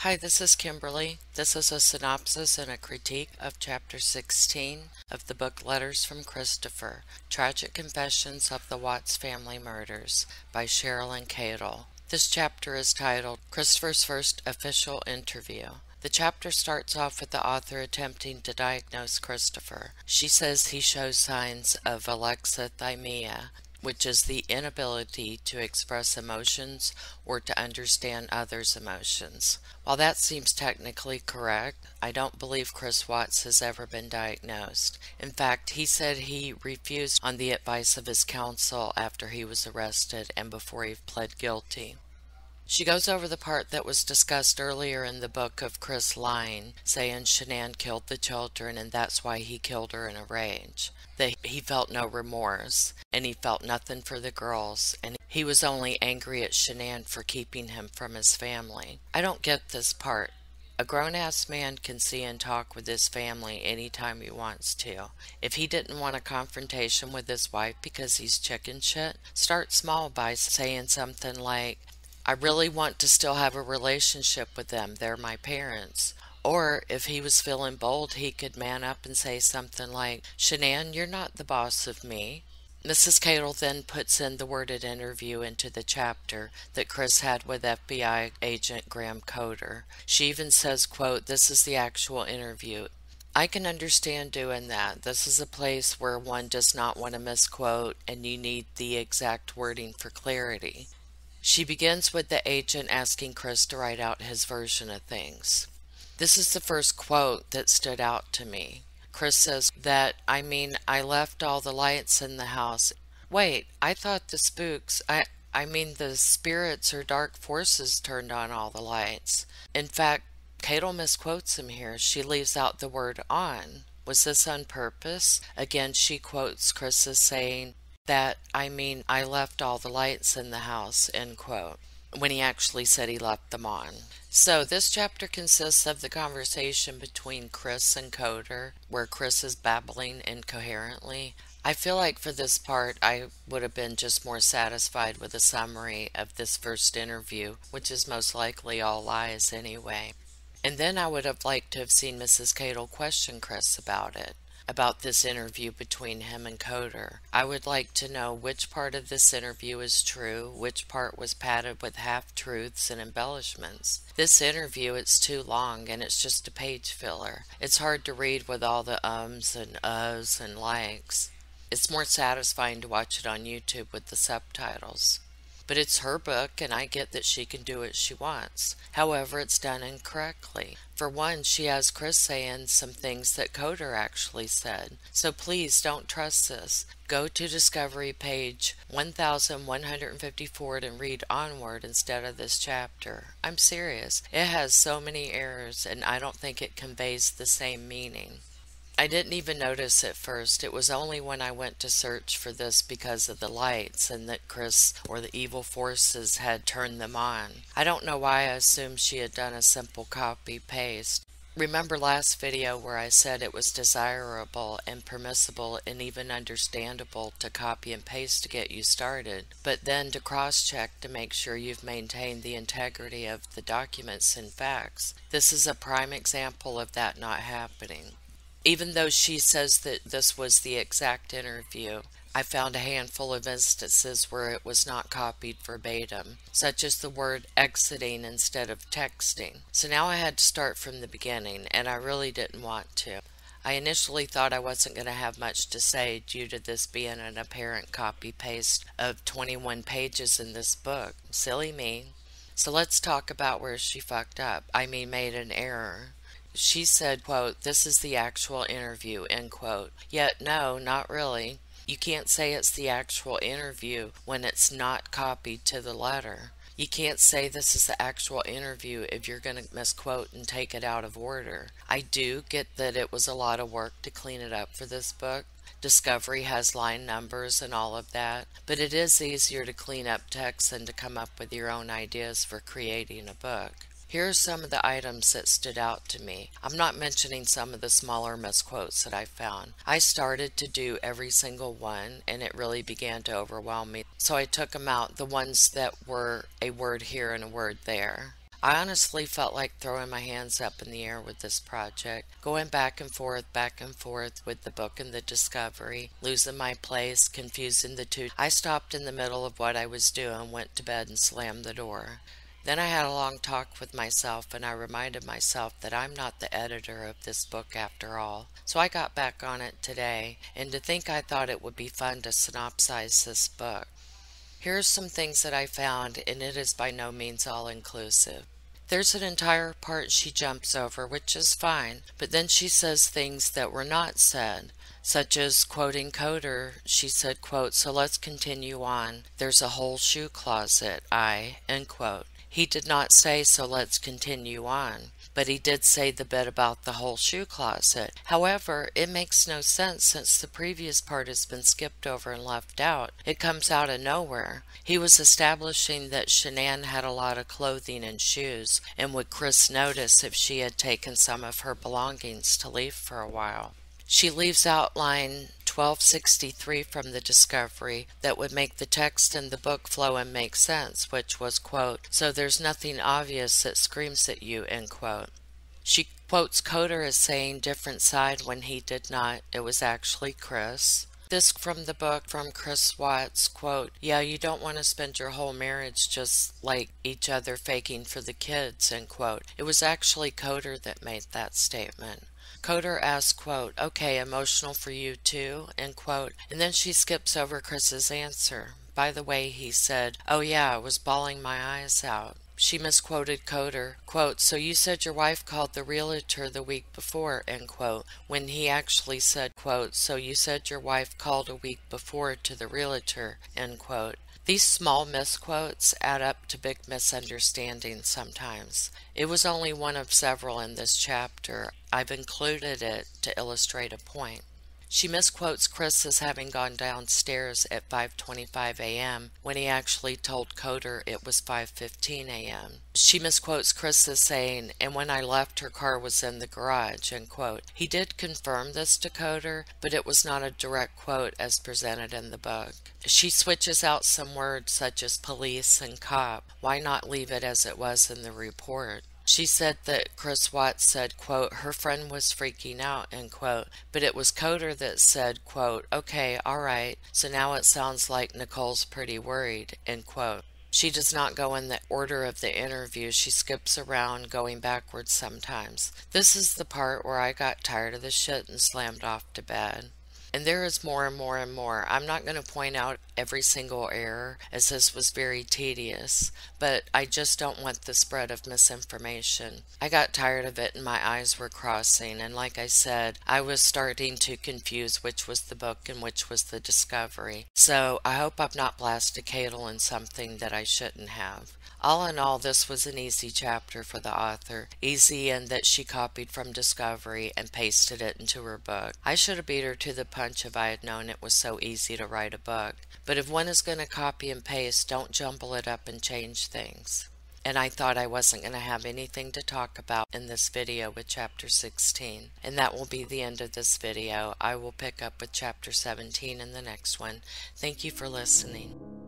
Hi, this is Kimberly. This is a synopsis and a critique of Chapter 16 of the book Letters from Christopher Tragic Confessions of the Watts Family Murders by Cheryln Cadle. This chapter is titled Christopher's First Official Interview. The chapter starts off with the author attempting to diagnose Christopher. She says he shows signs of alexithymia, which is the inability to express emotions or to understand others' emotions. While that seems technically correct, I don't believe Chris Watts has ever been diagnosed. In fact, he said he refused on the advice of his counsel after he was arrested and before he pled guilty. She goes over the part that was discussed earlier in the book of Chris lying, saying Shanann killed the children and that's why he killed her in a rage. That he felt no remorse and he felt nothing for the girls and he was only angry at Shanann for keeping him from his family. I don't get this part. A grown ass man can see and talk with his family anytime he wants to. If he didn't want a confrontation with his wife because he's chicken shit, start small by saying something like, I really want to still have a relationship with them. They're my parents. Or if he was feeling bold, he could man up and say something like, Shanann, you're not the boss of me. Mrs. Cadle then puts in the worded interview into the chapter that Chris had with FBI agent Grahm Coder. She even says, quote, this is the actual interview. I can understand doing that. This is a place where one does not want to misquote and you need the exact wording for clarity. She begins with the agent asking Chris to write out his version of things. This is the first quote that stood out to me. Chris says that, I mean, I left all the lights in the house. Wait, I thought the spooks, I, I mean, the spirits or dark forces turned on all the lights. In fact, Cadle misquotes him here. She leaves out the word on. Was this on purpose? Again, she quotes Chris as saying, that, I mean, I left all the lights in the house, end quote, when he actually said he left them on. So, this chapter consists of the conversation between Chris and Coder, where Chris is babbling incoherently. I feel like for this part, I would have been just more satisfied with a summary of this first interview, which is most likely all lies anyway. And then I would have liked to have seen Mrs. Cadle question Chris about it about this interview between him and Coder. I would like to know which part of this interview is true, which part was padded with half truths and embellishments. This interview it's too long and it's just a page filler. It's hard to read with all the ums and uhs and likes. It's more satisfying to watch it on YouTube with the subtitles. But it's her book, and I get that she can do what she wants. However, it's done incorrectly. For one, she has Chris saying some things that Coder actually said. So please don't trust this. Go to Discovery page 1154 and read onward instead of this chapter. I'm serious. It has so many errors, and I don't think it conveys the same meaning. I didn't even notice at first. It was only when I went to search for this because of the lights and that Chris or the evil forces had turned them on. I don't know why I assumed she had done a simple copy paste. Remember last video where I said it was desirable and permissible and even understandable to copy and paste to get you started, but then to cross check to make sure you've maintained the integrity of the documents and facts. This is a prime example of that not happening. Even though she says that this was the exact interview, I found a handful of instances where it was not copied verbatim, such as the word exiting instead of texting. So now I had to start from the beginning, and I really didn't want to. I initially thought I wasn't going to have much to say due to this being an apparent copy paste of 21 pages in this book. Silly me. So let's talk about where she fucked up. I mean, made an error. She said, quote, this is the actual interview, end quote. Yet, no, not really. You can't say it's the actual interview when it's not copied to the letter. You can't say this is the actual interview if you're going to misquote and take it out of order. I do get that it was a lot of work to clean it up for this book. Discovery has line numbers and all of that, but it is easier to clean up text than to come up with your own ideas for creating a book. Here are some of the items that stood out to me. I'm not mentioning some of the smaller misquotes that I found. I started to do every single one and it really began to overwhelm me. So I took them out, the ones that were a word here and a word there. I honestly felt like throwing my hands up in the air with this project, going back and forth, back and forth with the book and the discovery, losing my place, confusing the two. I stopped in the middle of what I was doing, went to bed, and slammed the door. Then I had a long talk with myself and I reminded myself that I'm not the editor of this book after all. So I got back on it today, and to think I thought it would be fun to synopsize this book. Here are some things that I found, and it is by no means all inclusive. There's an entire part she jumps over, which is fine, but then she says things that were not said, such as quoting Coder. She said, quote, so let's continue on. There's a whole shoe closet, I, end quote. He did not say, so let's continue on, but he did say the bit about the whole shoe closet. However, it makes no sense since the previous part has been skipped over and left out. It comes out of nowhere. He was establishing that Shanann had a lot of clothing and shoes, and would Chris notice if she had taken some of her belongings to leave for a while. She leaves out line 1263 from the discovery that would make the text in the book flow and make sense, which was, quote, so there's nothing obvious that screams at you, end quote. She quotes Coder as saying different side when he did not. It was actually Chris. This from the book from Chris Watts, quote, Yeah, you don't want to spend your whole marriage just like each other faking for the kids, end quote. It was actually Coder that made that statement. Coder asks, quote, okay, emotional for you too, end quote. And then she skips over Chris's answer. By the way, he said, oh yeah, I was bawling my eyes out. She misquoted Coder, quote, so you said your wife called the realtor the week before, end quote, when he actually said, quote, so you said your wife called a week before to the realtor, end quote. These small misquotes add up to big misunderstandings sometimes. It was only one of several in this chapter. I've included it to illustrate a point. She misquotes Chris as having gone downstairs at 5:25 a.m. when he actually told Coder it was 5:15 a.m. She misquotes Chris as saying, "And when I left, her car was in the garage." End quote. He did confirm this to Coder, but it was not a direct quote as presented in the book. She switches out some words such as police and cop. Why not leave it as it was in the report? She said that Chris Watts said, quote, her friend was freaking out, end quote, but it was Coder that said, quote, okay, all right, so now it sounds like Nicole's pretty worried, end quote. She does not go in the order of the interview. She skips around, going backwards sometimes. This is the part where I got tired of the shit and slammed off to bed. And there is more and more and more. I'm not going to point out every single error, as this was very tedious, but I just don't want the spread of misinformation. I got tired of it and my eyes were crossing, and like I said, I was starting to confuse which was the book and which was the discovery. So I hope I've not blasted Cadle in something that I shouldn't have. All in all, this was an easy chapter for the author, easy in that she copied from Discovery and pasted it into her book. I should have beat her to the punch if I had known it was so easy to write a book. But if one is going to copy and paste, don't jumble it up and change things. And I thought I wasn't going to have anything to talk about in this video with chapter 16. And that will be the end of this video. I will pick up with chapter 17 in the next one. Thank you for listening.